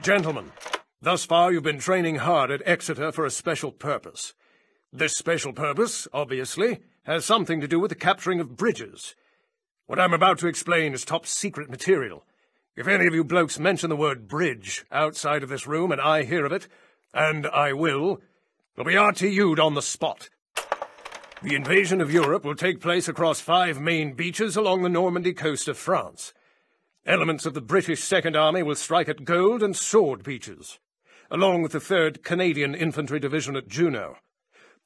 Gentlemen, thus far you've been training hard at Exeter for a special purpose. This special purpose, obviously, has something to do with the capturing of bridges. What I'm about to explain is top secret material. If any of you blokes mention the word bridge outside of this room and I hear of it, and I will, will be RTU'd on the spot. The invasion of Europe will take place across five main beaches along the Normandy coast of France. Elements of the British Second Army will strike at Gold and Sword beaches, along with the 3rd Canadian Infantry Division at Juno.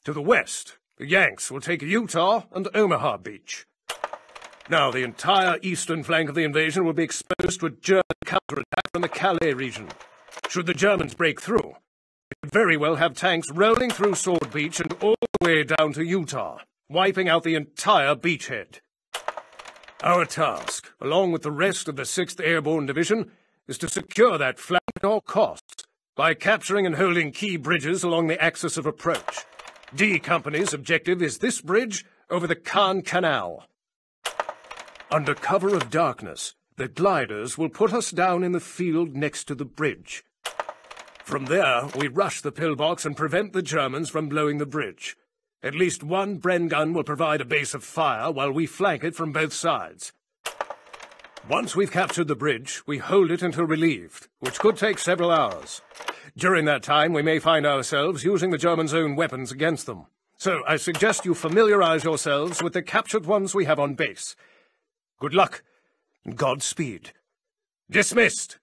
To the west, the Yanks will take Utah and Omaha Beach. Now, the entire eastern flank of the invasion will be exposed to a German counterattack from the Calais region. Should the Germans break through, they could very well have tanks rolling through Sword Beach and all the way down to Utah, wiping out the entire beachhead. Our task, along with the rest of the 6th Airborne Division, is to secure that flank at all costs by capturing and holding key bridges along the axis of approach. D Company's objective is this bridge over the Caen Canal. Under cover of darkness, the gliders will put us down in the field next to the bridge. From there, we rush the pillbox and prevent the Germans from blowing the bridge. At least one Bren gun will provide a base of fire while we flank it from both sides. Once we've captured the bridge, we hold it until relieved, which could take several hours. During that time, we may find ourselves using the Germans' own weapons against them. So I suggest you familiarize yourselves with the captured ones we have on base. Good luck, and Godspeed. Dismissed!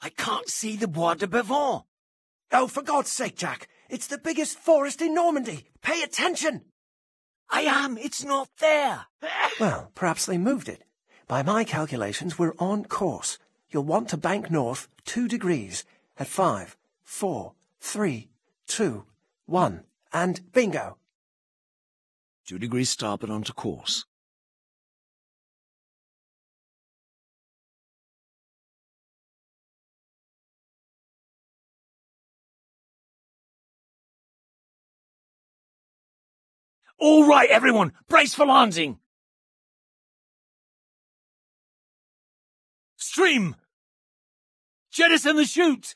I can't see the Bois de Bavent. Oh, for God's sake, Jack. It's the biggest forest in Normandy. Pay attention. I am. It's not there. well, perhaps they moved it. By my calculations, we're on course. You'll want to bank north two degrees at five, four, three, two, one, and bingo. Two degrees starboard onto course. All right, everyone, brace for landing. Stream! Jettison the chute!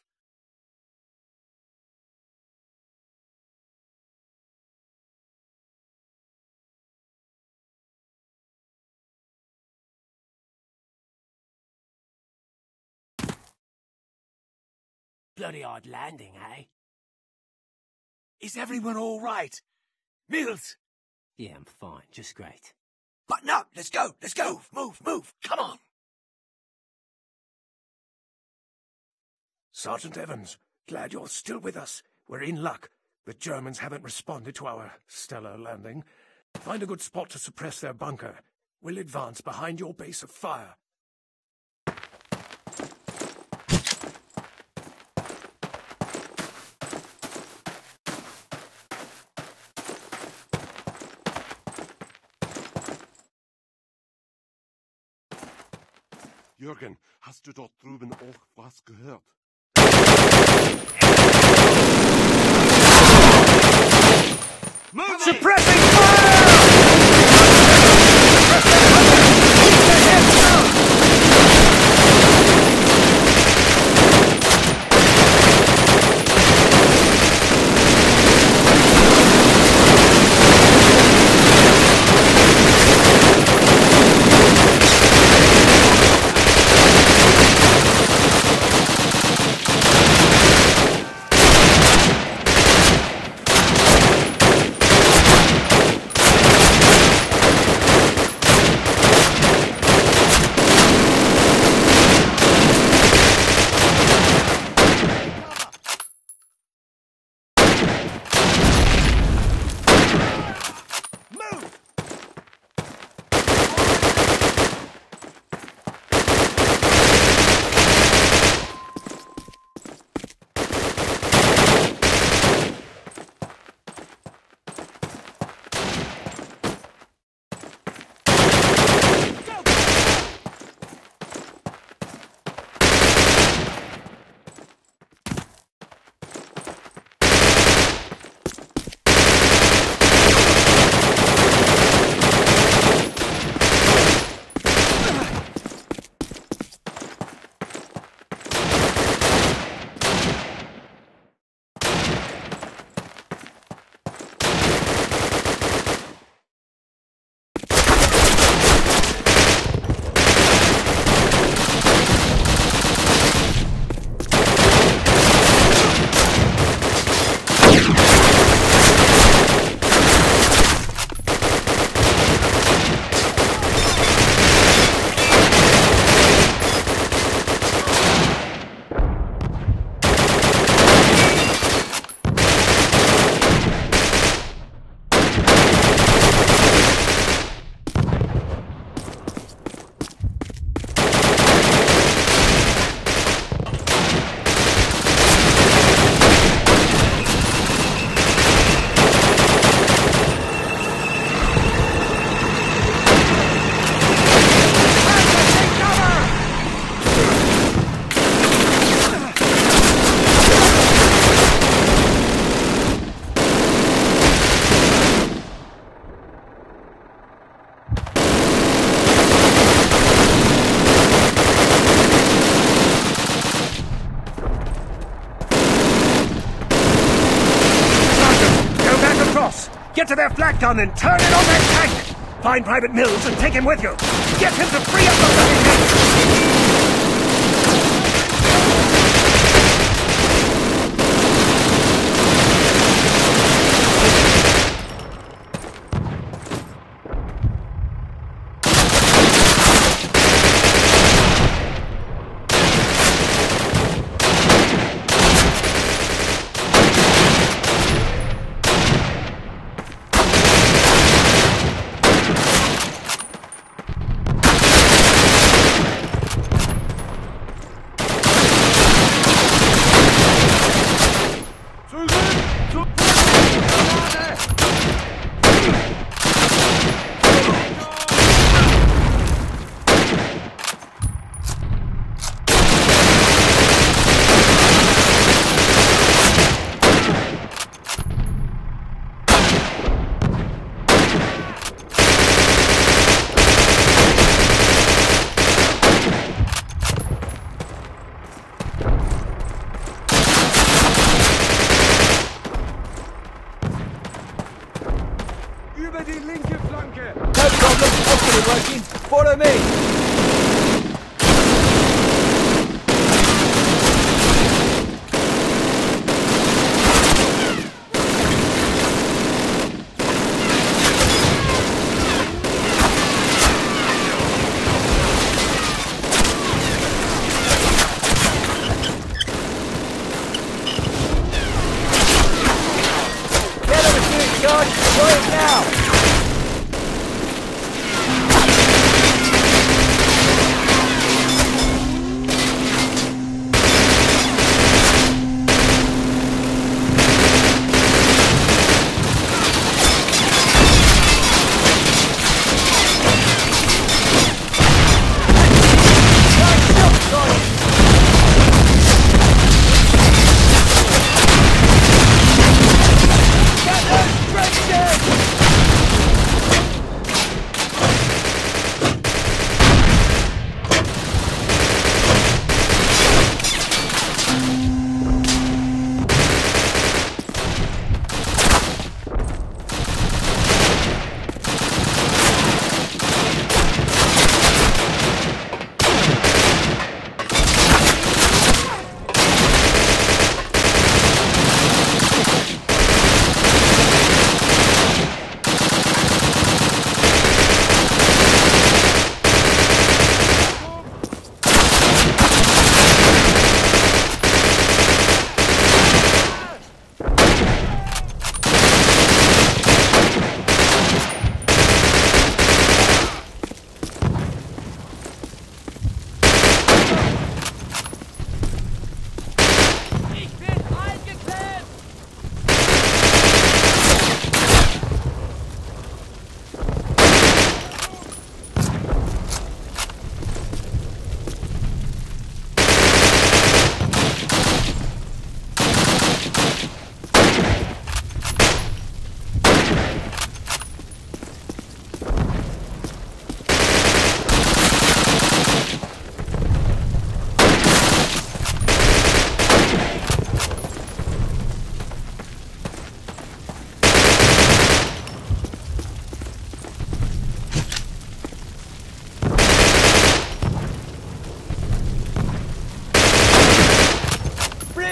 Bloody hard landing, eh? Is everyone all right? Mills, yeah, I'm fine. Just great. Button up! Let's go! Let's go! Move, move, move! Come on! Sergeant Evans, glad you're still with us. We're in luck. The Germans haven't responded to our stellar landing. Find a good spot to suppress their bunker. We'll advance behind your base of fire. Jürgen, hast du dort drüben auch was gehört? Suppressing to their flak gun and turn it on that tank! Find Private Mills and take him with you! Get him to free up the living Über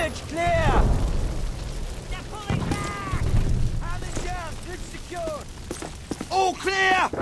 Bridge clear! They're pulling back! Ham and Jam, bridge secured! All clear!